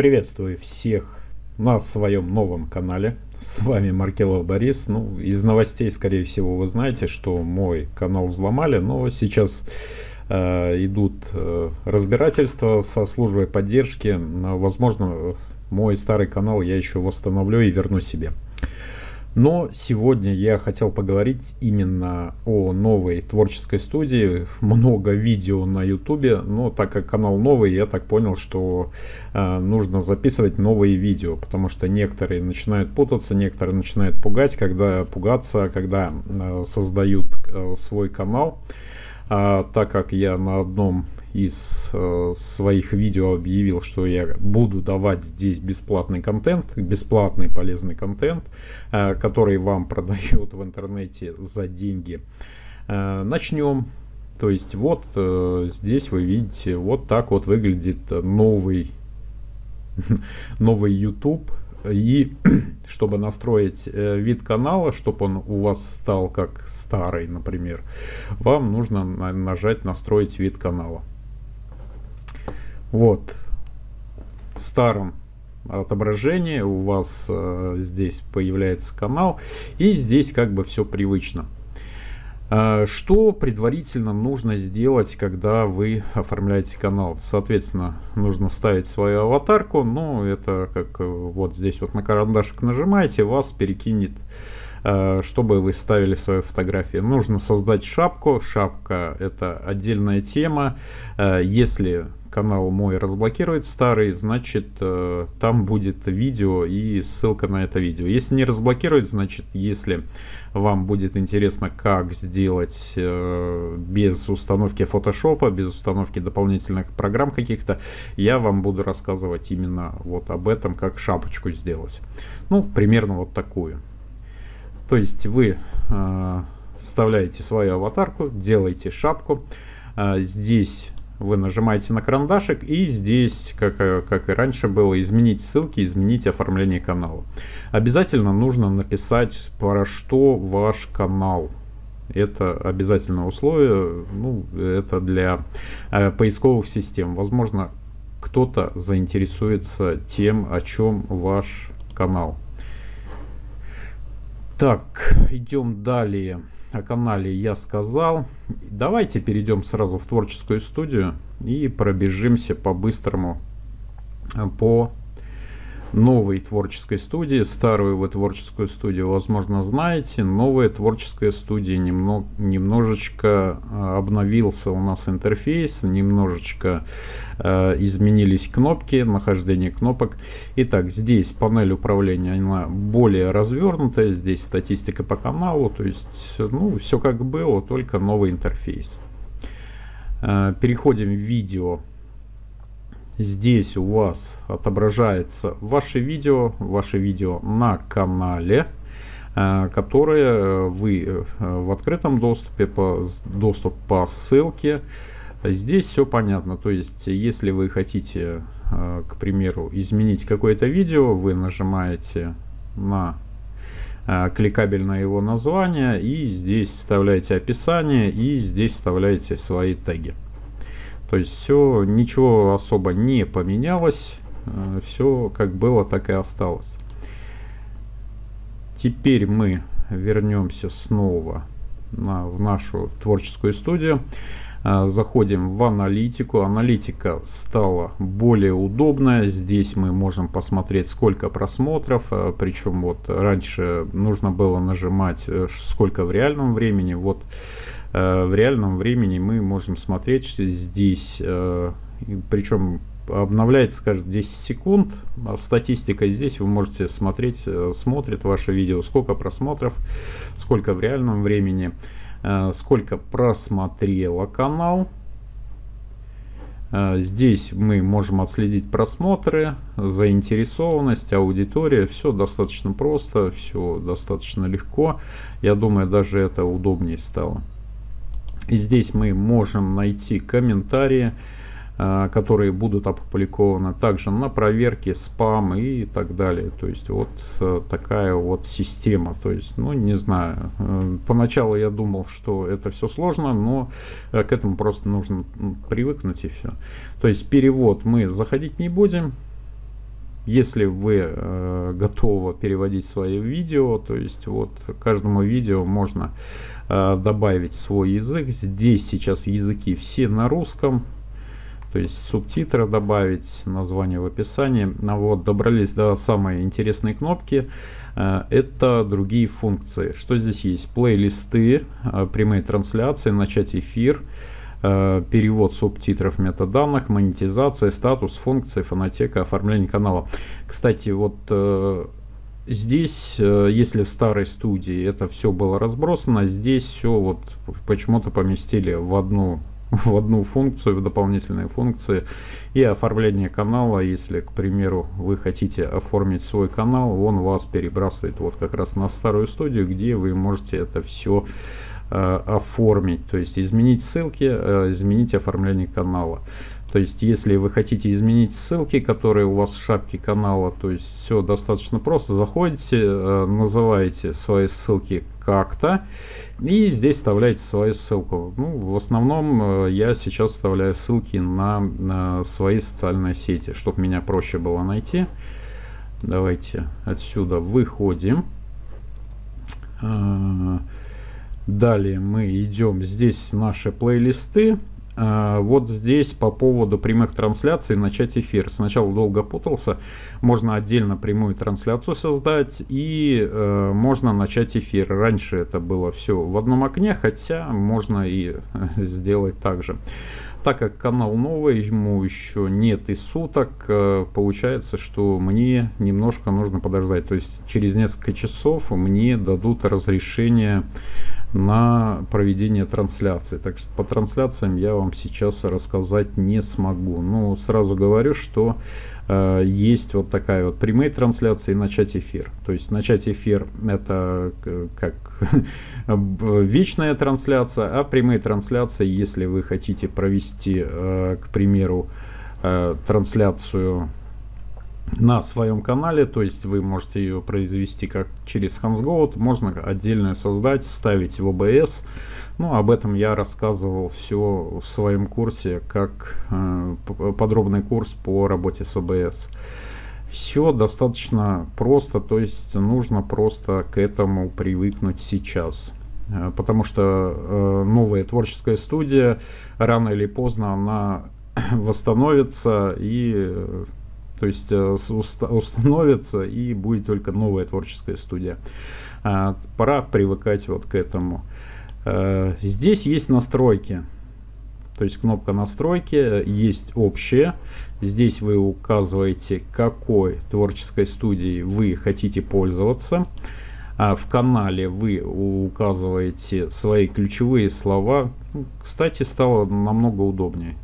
Приветствую всех на своем новом канале. С вами Маркелов Борис. Ну, из новостей, скорее всего, вы знаете, что мой канал взломали, но сейчас э, идут э, разбирательства со службой поддержки. Возможно, мой старый канал я еще восстановлю и верну себе. Но сегодня я хотел поговорить именно о новой творческой студии. Много видео на ютубе, но так как канал новый, я так понял, что э, нужно записывать новые видео, потому что некоторые начинают путаться, некоторые начинают пугать, когда пугаться, когда э, создают э, свой канал. А, так как я на одном из э, своих видео объявил, что я буду давать здесь бесплатный контент, бесплатный полезный контент, э, который вам продают в интернете за деньги. Э, начнем. То есть вот э, здесь вы видите, вот так вот выглядит новый, новый YouTube. И чтобы настроить э, вид канала, чтобы он у вас стал как старый, например, вам нужно нажать настроить вид канала. Вот. В старом отображении у вас э, здесь появляется канал. И здесь как бы все привычно. Э, что предварительно нужно сделать, когда вы оформляете канал? Соответственно, нужно вставить свою аватарку. Ну, это как э, вот здесь вот на карандашик нажимаете, вас перекинет чтобы вы ставили свою фотографию. Нужно создать шапку. Шапка это отдельная тема. Э, если канал мой разблокирует старый, значит э, там будет видео и ссылка на это видео. Если не разблокирует, значит если вам будет интересно, как сделать э, без установки фотошопа, без установки дополнительных программ каких-то, я вам буду рассказывать именно вот об этом, как шапочку сделать. Ну, примерно вот такую. То есть вы э, вставляете свою аватарку, делаете шапку. Э, здесь вы нажимаете на карандашик и здесь, как, э, как и раньше было, изменить ссылки, изменить оформление канала. Обязательно нужно написать, про что ваш канал. Это обязательное условие, ну, это для э, поисковых систем. Возможно, кто-то заинтересуется тем, о чем ваш канал. Так, идем далее о канале я сказал. Давайте перейдем сразу в творческую студию и пробежимся по-быстрому э, по новой творческой студии. Старую вы творческую студию, возможно, знаете. Новая творческая студия немного, немножечко э, обновился у нас интерфейс, немножечко э, изменились кнопки, нахождение кнопок. Итак, здесь панель управления, она более развернутая. Здесь статистика по каналу, то есть, ну, все как было, только новый интерфейс. Э, переходим в видео Здесь у вас отображается ваше видео, ваше видео на канале, э, которое вы э, в открытом доступе, по, доступ по ссылке. Здесь все понятно, то есть если вы хотите, э, к примеру, изменить какое-то видео, вы нажимаете на кликабельное его название и здесь вставляете описание и здесь вставляете свои теги. То есть все, ничего особо не поменялось. Э, все как было, так и осталось. Теперь мы вернемся снова на, в нашу творческую студию. Э, заходим в аналитику. Аналитика стала более удобная. Здесь мы можем посмотреть, сколько просмотров. Э, Причем вот раньше нужно было нажимать, сколько в реальном времени. Вот в реальном времени мы можем смотреть здесь, э, причем обновляется каждые 10 секунд. А статистика здесь вы можете смотреть, э, смотрит ваше видео, сколько просмотров, сколько в реальном времени, сколько просмотрело канал. Здесь мы можем отследить просмотры, заинтересованность, аудитория. Все достаточно просто, все достаточно легко. Я думаю, даже это удобнее стало. И здесь мы можем найти комментарии, а, которые будут опубликованы также на проверке, спам и так далее. То есть вот э, такая вот система. То есть, ну не знаю, э, поначалу я думал, что это все сложно, но э, к этому просто нужно привыкнуть и все. То есть перевод мы заходить не будем. Если вы э, готовы переводить свои видео, то есть вот каждому видео можно э, добавить свой язык. Здесь сейчас языки все на русском, то есть субтитры добавить, название в описании. Ну вот, добрались до самой интересной кнопки. Э, это другие функции. Что здесь есть? Плейлисты, э, прямые трансляции, начать эфир, э, перевод субтитров метаданных, монетизация, статус, функции, фонотека, оформление канала. Кстати, вот здесь, если в старой студии это все было разбросано, здесь все вот почему-то поместили в одну в одну функцию, в дополнительные функции. И оформление канала, если, к примеру, вы хотите оформить свой канал, он вас перебрасывает вот как раз на старую студию, где вы можете это все э, оформить. То есть изменить ссылки, э, изменить оформление канала. То есть, если вы хотите изменить ссылки, которые у вас в шапке канала, то есть все достаточно просто. Заходите, э, называете свои ссылки как-то, и здесь вставляете свою ссылку. Ну, в основном э, я сейчас вставляю ссылки на, на свои социальные сети, чтобы меня проще было найти. Давайте отсюда выходим. Э, далее мы идем, здесь наши плейлисты. А, вот здесь по поводу прямых трансляций начать эфир. Сначала долго путался. Можно отдельно прямую трансляцию создать и э, можно начать эфир. Раньше это было все в одном окне, хотя можно и сделать так же. Так как канал новый, ему еще нет и суток, э, получается, что мне немножко нужно подождать. То есть через несколько часов мне дадут разрешение на проведение трансляции. Так что по трансляциям я вам сейчас рассказать не смогу. Ну, сразу говорю, что есть вот такая вот прямые трансляции и начать эфир. То есть начать эфир это э, как вечная трансляция, а прямые трансляции, если вы хотите провести, э, к примеру, э, трансляцию на своем канале, то есть вы можете ее произвести как через HansGoat, можно отдельно создать, вставить в OBS. Ну, об этом я рассказывал все в своем курсе, как э, подробный курс по работе с OBS. Все достаточно просто, то есть нужно просто к этому привыкнуть сейчас. Э, потому что э, новая творческая студия рано или поздно она восстановится и э, то есть э, установится и будет только новая творческая студия. А, пора привыкать вот к этому. Э, здесь есть настройки. То есть кнопка настройки есть общая. Здесь вы указываете, какой творческой студией вы хотите пользоваться. А в канале вы указываете свои ключевые слова. Кстати, стало намного удобнее.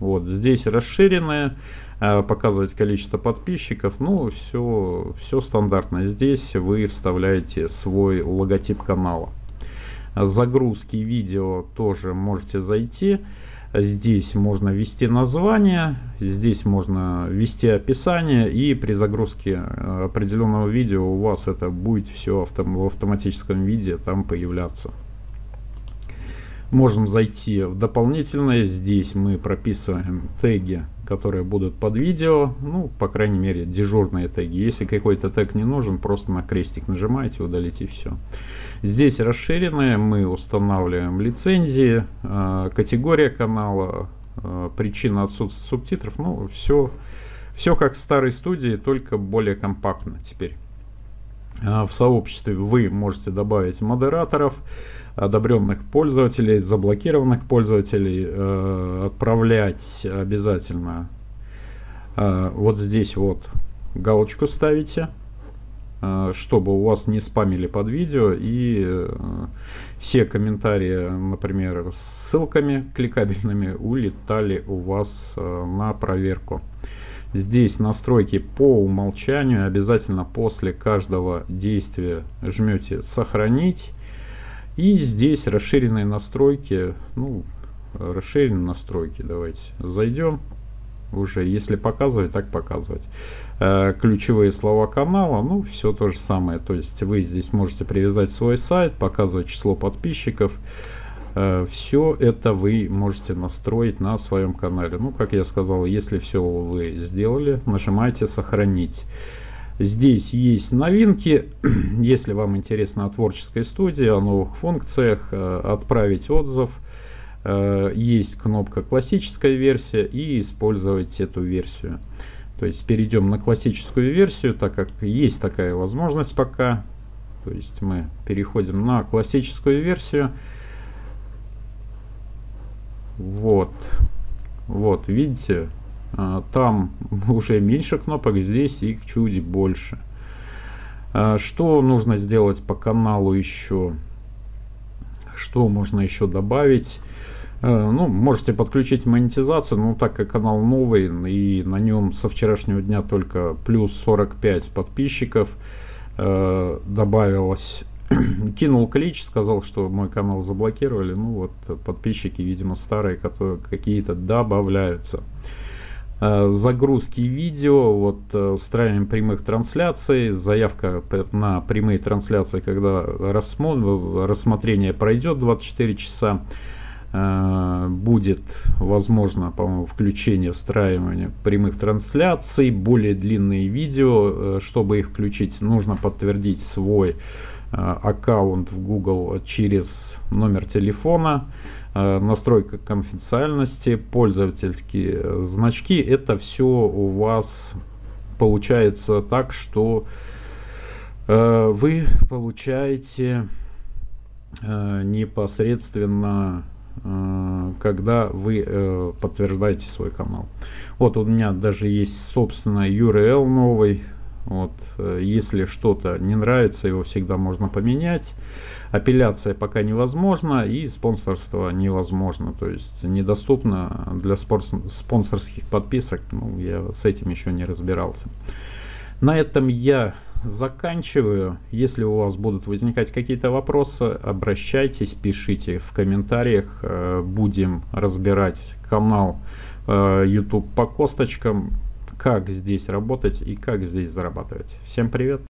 Вот здесь расширенная. Э, показывать количество подписчиков, ну, все, все стандартно. Здесь вы вставляете свой логотип канала. Загрузки видео тоже можете зайти. Здесь можно ввести название, здесь можно ввести описание, и при загрузке э, определенного видео у вас это будет все в автоматическом виде там появляться. Можем зайти в дополнительное. Здесь мы прописываем теги, которые будут под видео. Ну, по крайней мере, дежурные теги. Если какой-то тег не нужен, просто на крестик нажимаете, удалите все. Здесь расширенное. Мы устанавливаем лицензии, э, категория канала, э, причина отсутствия субтитров. Ну, все, все как в старой студии, только более компактно теперь. А в сообществе вы можете добавить модераторов, одобренных пользователей, заблокированных пользователей э, отправлять обязательно э, вот здесь вот галочку ставите, э, чтобы у вас не спамили под видео и все комментарии, например, с ссылками кликабельными улетали у вас на проверку. Здесь настройки по умолчанию. Обязательно после каждого действия жмете «Сохранить». И здесь расширенные настройки, ну, расширенные настройки, давайте зайдем уже, если показывать, так показывать. Э, ключевые слова канала, ну, все то же самое, то есть вы здесь можете привязать свой сайт, показывать число подписчиков, все это вы можете настроить на своем канале. Ну, как я сказал, если все вы сделали, нажимайте «Сохранить». Здесь есть новинки, если вам интересно о творческой студии, о новых функциях, э, отправить отзыв. Э, есть кнопка классическая версия и использовать эту версию. То есть перейдем на классическую версию, так как есть такая возможность пока. То есть мы переходим на классическую версию. Вот. Вот, видите, а, там уже меньше кнопок, здесь их чуть больше. А, что нужно сделать по каналу еще? Что можно еще добавить? А, ну, можете подключить монетизацию, но так как канал новый и на нем со вчерашнего дня только плюс 45 подписчиков добавилось кинул клич, сказал, что мой канал заблокировали. Ну вот подписчики, видимо, старые, которые какие-то добавляются. Э, загрузки видео, вот э, устраиваем прямых трансляций, заявка на прямые трансляции, когда рассмотрение пройдет 24 часа, э, будет возможно, по-моему, включение, встраивание прямых трансляций, более длинные видео, чтобы их включить, нужно подтвердить свой Э, аккаунт в Google через номер телефона, э, настройка конфиденциальности, пользовательские значки. Это все у вас получается так, что э, вы получаете непосредственно когда вы подтверждаете свой канал. Вот у меня даже есть собственно URL новый, вот, э, если что-то не нравится, его всегда можно поменять. Апелляция пока невозможна и спонсорство невозможно. То есть недоступно для спонсорских подписок. Ну, я с этим еще не разбирался. На этом я заканчиваю. Если у вас будут возникать какие-то вопросы, обращайтесь, пишите в комментариях. Э, будем разбирать канал э, YouTube по косточкам как здесь работать и как здесь зарабатывать. Всем привет!